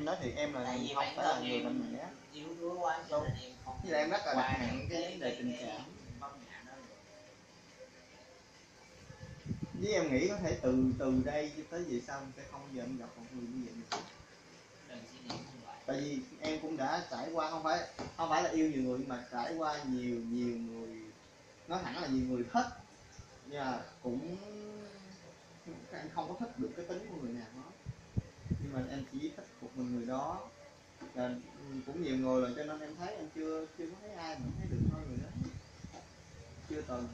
em nói thì em là tại không phải là người mạnh mẽ yếu đuối quá cho Đúng. nên em không Với lại em rất là đặt nặng cái vấn đề tình cảm. đó với em nghĩ có thể từ từ đây cho tới về sau em sẽ không giờ em gặp một người như vậy nữa. tại vì em cũng đã trải qua không phải không phải là yêu nhiều người mà trải qua nhiều nhiều người nói thẳng là nhiều người thích nhưng mà cũng em không có thích được cái tính của người nào hết nhưng mà em chỉ thích một mình người đó. Là cũng nhiều người rồi cho nên em thấy em chưa chưa có thấy ai mà thấy được hơn người đó. Chưa từng.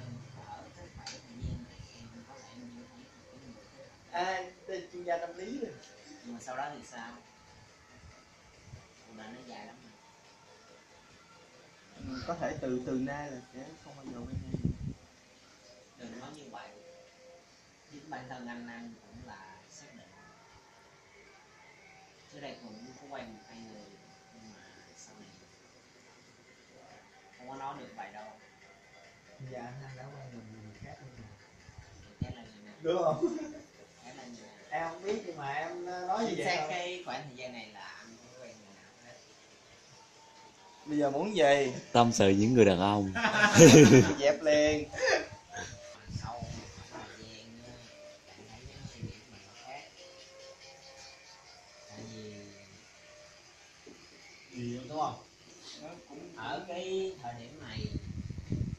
Em em người à tên chuyên gia tâm lý rồi nhưng mà sau đó thì sao? Cuộc đời nó dài lắm mà. Ừ, có thể từ từ nay là sẽ không bao giờ quen nhau đừng nói như vậy. Chính bản thân anh anh nói được vậy đâu dạ anh đã quen được người khác luôn rồi được không? Em không biết nhưng mà em nói như chính vậy cái khoảng thời gian này là anh không quen người nào hết. Bây giờ muốn gì? Tâm sự những người đàn ông. Dẹp liền. Mình nó đúng không ở cái thời điểm này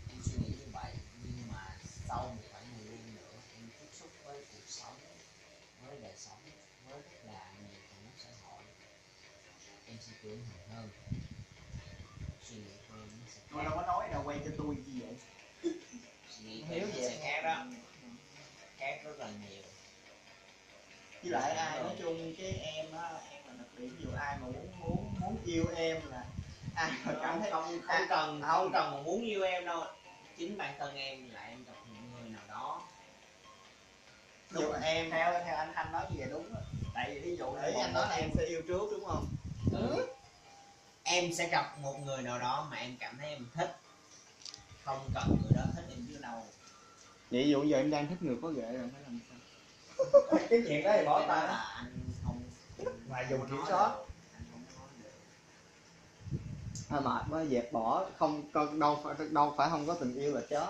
em suy nghĩ như vậy nhưng mà sau một khoảng thời gian nữa em tiếp xúc với cuộc sống với đời sống với rất là nhiều lớp xã hội em sẽ trưởng thành hơn. Suy nghĩ của em sẽ tôi đâu có nói đâu quay cho tôi gì vậy? Suy nghĩ Hiểu vậy. sẽ khác đó. Khác rất là nhiều. Với lại ai nói chung cái em á em là đặc ví dụ ai mà muốn muốn muốn yêu em là ai mà cảm thấy không không à, cần. Không. không cần mà muốn yêu em đâu. Chính bản thân em là em gặp một người nào đó. Ví dụ em theo theo anh thanh nói như vậy đúng rồi. Tại vì ví dụ ý anh nói là em sẽ yêu trước đúng không? Ừ. em sẽ gặp một người nào đó mà em cảm thấy em thích. Không cần người đó thích em chứ đâu. Vậy dụ giờ em đang thích người có ghệ rồi phải làm sao? Cái chuyện đó thì bỏ đó tay là anh không Mà dùng không kiểm soát. được. anh không nói được à, mệt quá dẹp bỏ. Không con đâu phải đâu phải không có tình yêu là chết.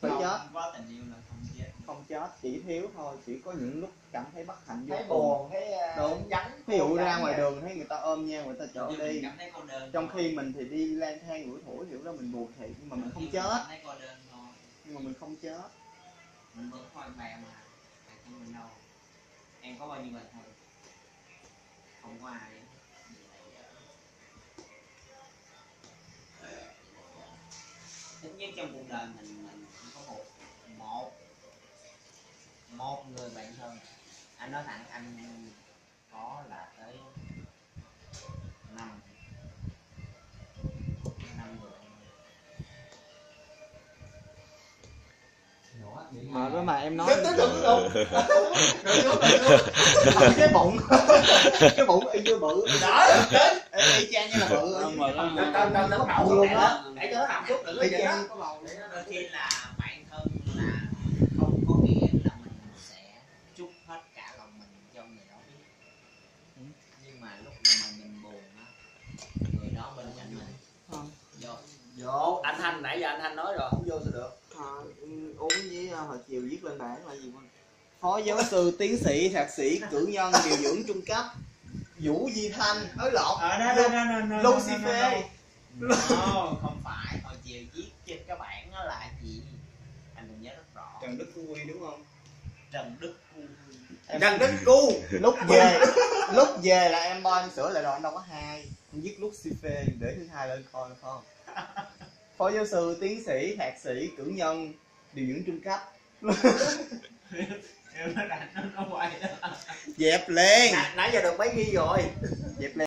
Phải không, chết. không có tình yêu là không chết. Không chết chỉ thiếu thôi. Chỉ có những lúc cảm thấy bất hạnh vô thấy cùng. buồn thấy uh, Đúng. vắng ví dụ ra ngoài vậy. đường thấy người ta ôm nhau người ta chở mình đi cảm thấy cô đơn trong thôi. khi mình thì đi lang thang đuổi thủi hiểu đó mình buồn thiệt nhưng mà mình không chết. cảm thấy cô đơn thôi. Nhưng mà mình không chết. Mình vẫn hoang bè mà. Tại không mình đâu? Em có bao nhiêu bạn thân không có ai nhất trong cuộc đời mình mình có một một một người bạn thân. Anh nói thẳng anh có là tới năm năm người. Mà với mà em nói Tới- đừng. Cầm cái bụng. Cái bụng y như bự Đó, đến. Y chang như là bự Không, mà nó- Trong trong nó đầu luôn đó. để cho nó nằm chút đừng có vậy đó. Đôi khi là bạn thân là không có nghĩa là mình sẽ chúc hết cả lòng mình cho người đó biết. Ừ. nhưng mà lúc mà mình buồn á người đó bên cạnh mình. Không vô. Vô, anh Thanh nãy giờ anh Thanh nói rồi, không vô sao được. À, uống với à, hồi chiều viết lên bảng là gì không phó giáo sư tiến sĩ thạc sĩ cử nhân điều dưỡng trung cấp vũ di thanh. Ới lộn. Ờ Lu- Lucifer. no, không phải. Hồi chiều viết trên bảng đó là gì? Anh còn nhớ rất rõ. Trần đức phú quy đúng không? Trần đức Phu trần đức cu lúc về lúc về là em bo em sửa lại rồi anh đâu có hai. Em viết lucifer để thứ hai lên coi phải không? Phó giáo sư tiến sĩ thạc sĩ cử nhân điều dưỡng trung cấp dẹp liền. Nãy giờ được mấy ghi rồi? Dẹp liền